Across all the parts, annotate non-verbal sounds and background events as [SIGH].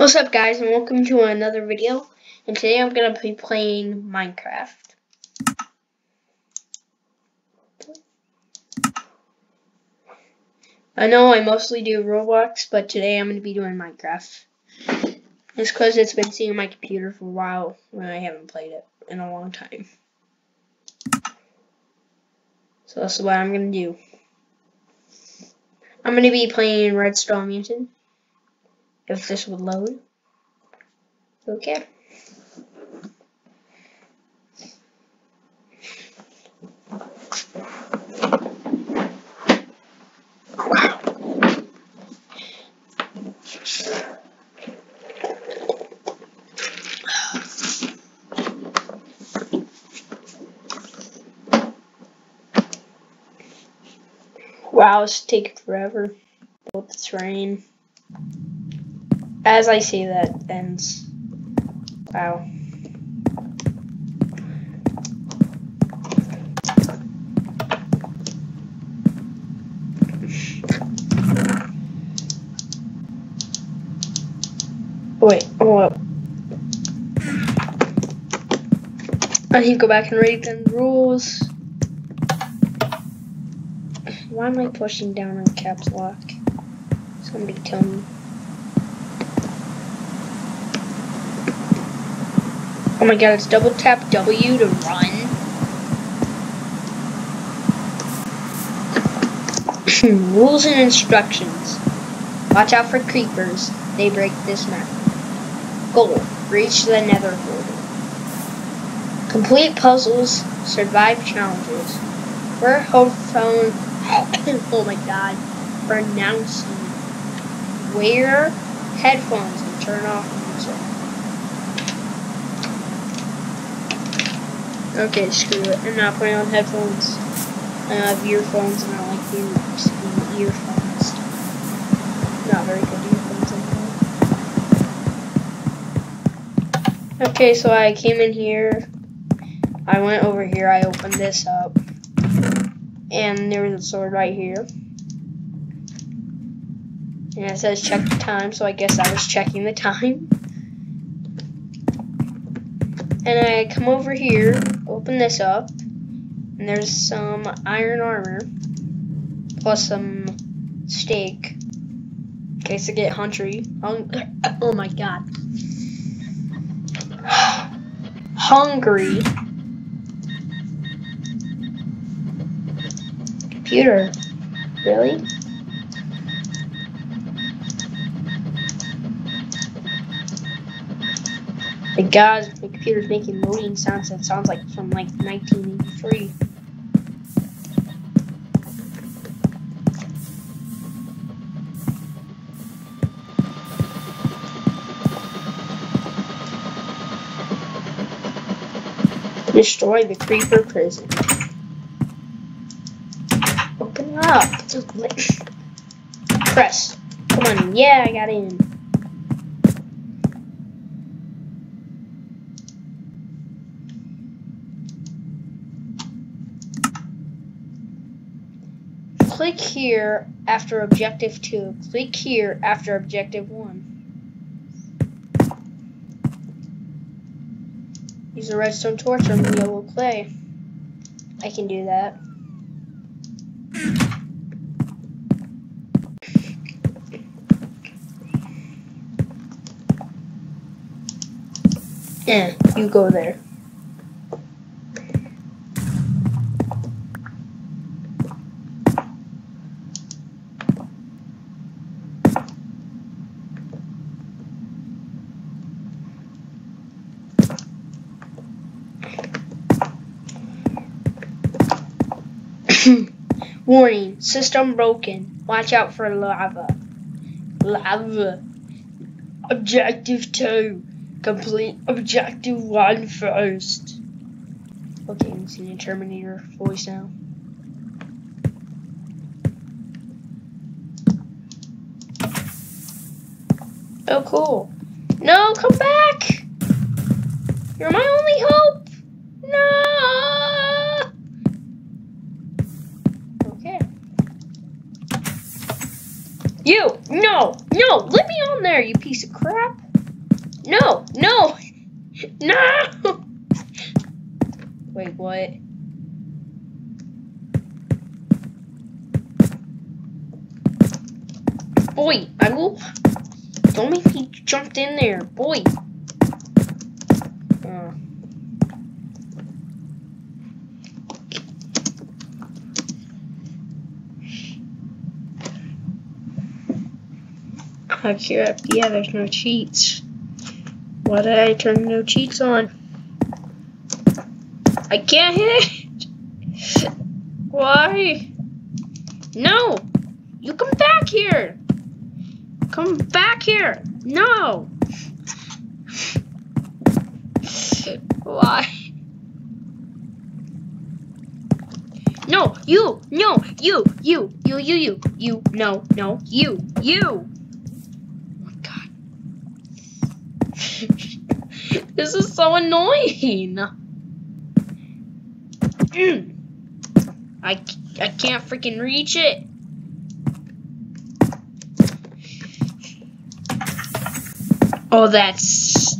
What's up guys and welcome to another video and today I'm going to be playing Minecraft. I know I mostly do Roblox but today I'm going to be doing Minecraft. It's because it's been sitting on my computer for a while when I haven't played it in a long time. So that's what I'm going to do. I'm going to be playing Redstone Mountain if this would load. Okay. Wow, it's taking forever. Both the train. As I say that ends. Wow. Wait, up. I need to go back and read the rules. Why am I pushing down on caps lock? Somebody tell me. Oh my god, it's double tap W to run. [CLEARS THROAT] Rules and instructions. Watch out for creepers. They break this map. Goal. Reach the nether portal. Complete puzzles. Survive challenges. Wear headphones. [COUGHS] oh my god. Pronouncing. Wear headphones and turn off music. Okay, screw it. I'm not putting on headphones. I have earphones and I like ear earphones. Not very good earphones anymore. Okay, so I came in here. I went over here. I opened this up. And there was a sword right here. And it says check the time, so I guess I was checking the time. [LAUGHS] And I come over here, open this up, and there's some iron armor, plus some steak, in case I get hungry. Hung [COUGHS] oh my god. [SIGHS] Hungry. Computer. Really? The god, the computer's making loading sounds that sounds like from like 1983. Destroy the creeper prison. Open up. Press. Come on. Yeah, I got in. Click here after objective 2. Click here after objective 1. Use a redstone torch on the yellow clay. I can do that. Yeah, you go there. Warning, system broken. Watch out for lava. Lava. Objective 2. Complete objective 1 first. Okay, I'm seeing a Terminator voice now. Oh, cool. No, come back! You're my only hope! No! Okay. You! No! No! Let me on there, you piece of crap! No! No! [LAUGHS] No! Wait, what? Boy, I will. Don't make me jumped in there, boy. Okay, yeah, there's no cheats. Why did I turn no cheats on? I can't hit. Why? No! You come back here! Come back here! No! Why? No, you, no, you, you, you, you, you, you, no, no, you, you. Oh my god. [LAUGHS] this is so annoying. [CLEARS THROAT] I, I can't freaking reach it. Oh, that's...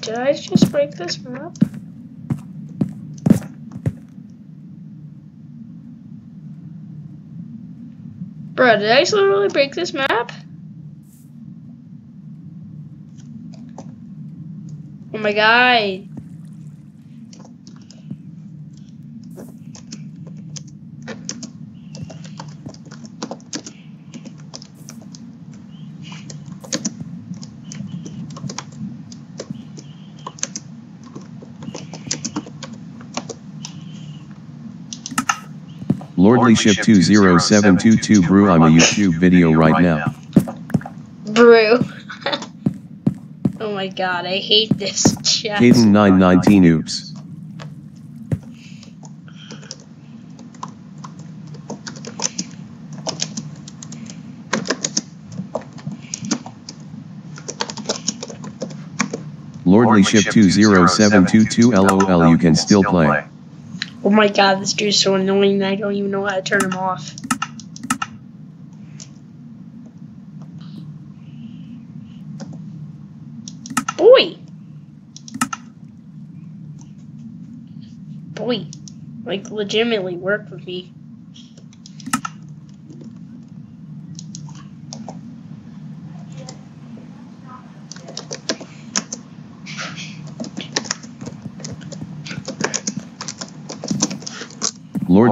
Did I just break this map? Bro, did I literally break this map? Oh my god. Lordlyship 20722 Brew I'm a YouTube video right now. Brew. [LAUGHS] oh my god, I hate this chat. Caden 919 oops. Lordlyship 20722 LOL you can still play. Oh my god, this dude's so annoying I don't even know how to turn him off. Boy! Boy, like legitimately work with me.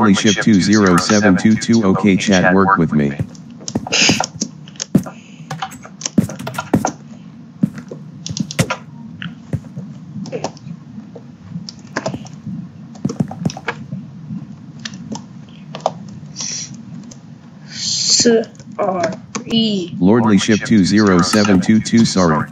Lordlyship 20722 OK chat work with me. Lordly ship 20722 sorry.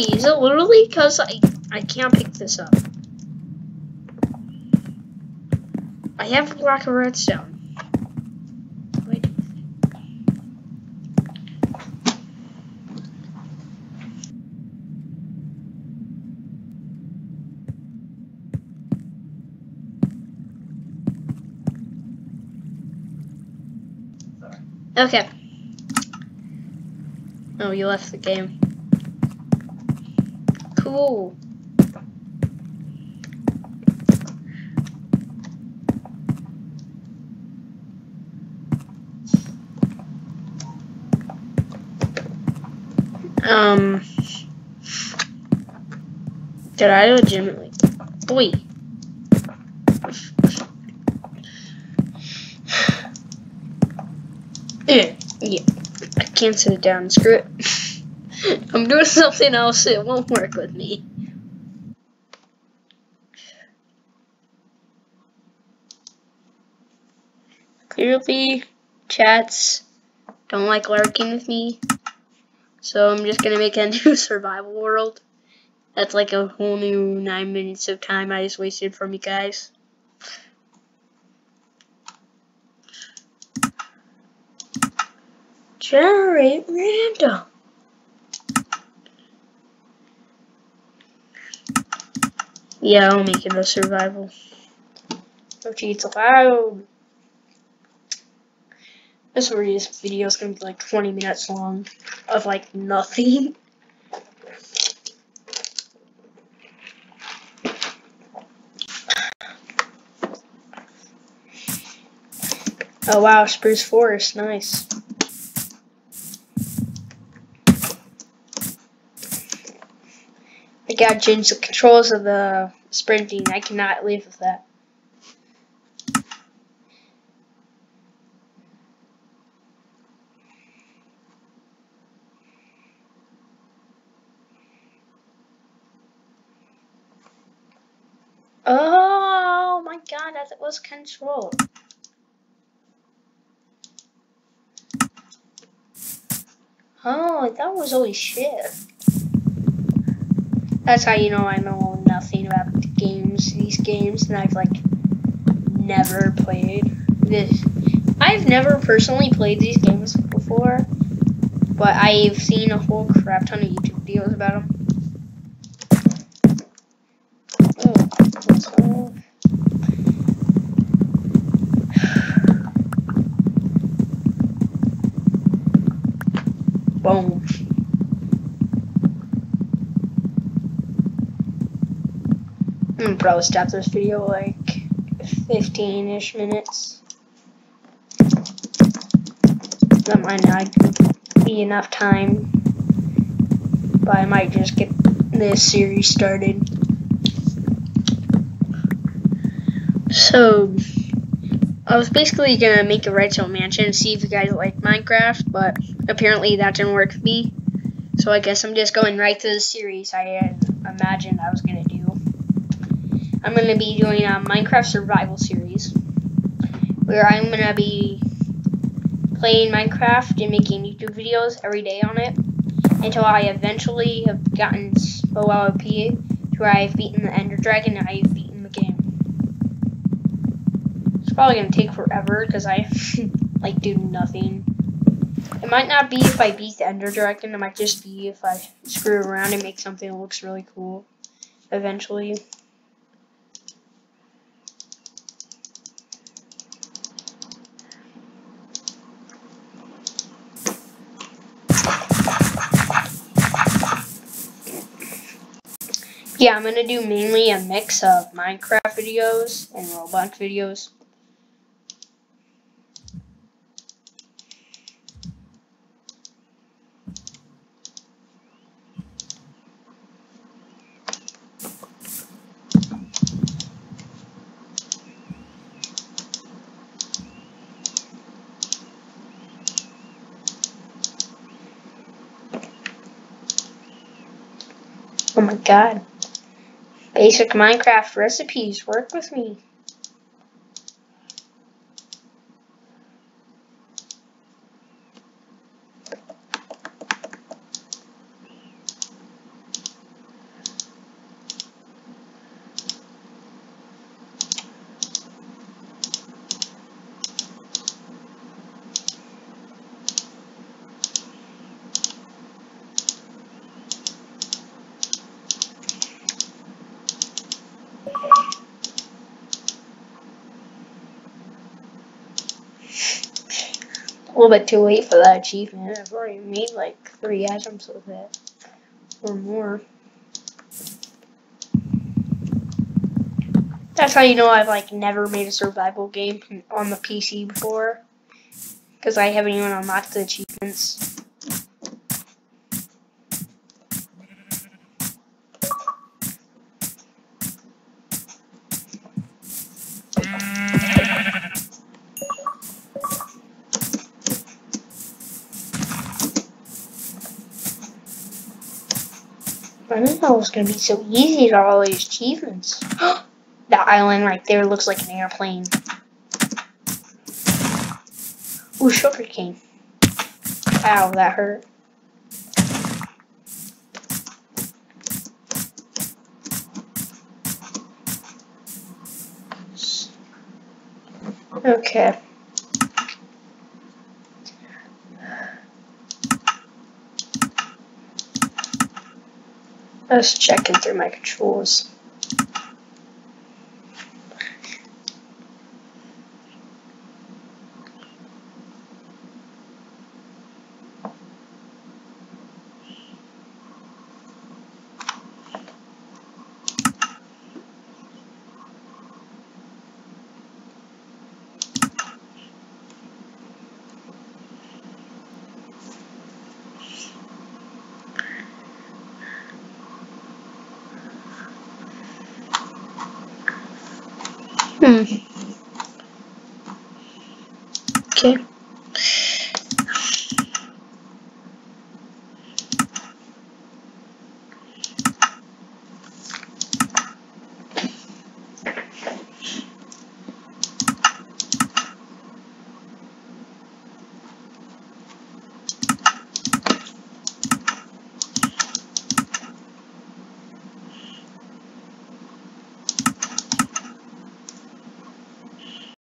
Is it literally because I, I can't pick this up? I have a block of redstone. Wait. Okay. Oh, you left the game. Cool. Um, did I legitimately? Boy. Yeah, yeah. I can't sit it down. Screw it. I'm doing something else. It won't work with me. Clearly, chats don't like lurking with me. So I'm just gonna make a [LAUGHS] new survival world. That's like a whole new nine minutes of time I just wasted from you guys. Generate random. Yeah, I'll make it a survival. Oh, gee, it's loud. This video is gonna be like 20 minutes long of like nothing. Oh wow, spruce forest, nice. I got change the controls of the sprinting. I cannot live with that. Oh my god, that was controlled. Oh, that was holy shit. That's how you know I know nothing about the games, these games, and I've like never played this. I've never personally played these games before, but I've seen a whole crap ton of YouTube videos about them. Boom. I'm gonna probably stop this video like 15-ish minutes. That might not be enough time, but I might just get this series started. So, I was basically gonna make a redstone mansion and see if you guys like Minecraft, but apparently that didn't work for me. So I guess I'm just going right to the series I imagined I was gonna do. I'm gonna be doing a Minecraft survival series where I'm gonna be playing Minecraft and making YouTube videos every day on it until I eventually have gotten to where I've beaten the Ender Dragon and I've beaten the game. It's probably gonna take forever because I [LAUGHS] like do nothing. It might not be if I beat the Ender Dragon, it might just be if I screw around and make something that looks really cool eventually. Yeah, I'm gonna do mainly a mix of Minecraft videos and Roblox videos. Oh my god. Basic Minecraft recipes, work with me. Little bit too late for that achievement. I've already made like three items with it. Or more. That's how you know I've like never made a survival game on the PC before. Because I haven't even unlocked the achievements. Didn't it was going to be so easy to all these achievements. [GASPS] that island right there looks like an airplane. Ooh, sugar cane. Ow, that hurt. Okay. I was checking through my controls. Hmm. Okay.